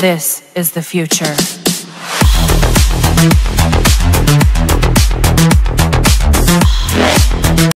This is the future.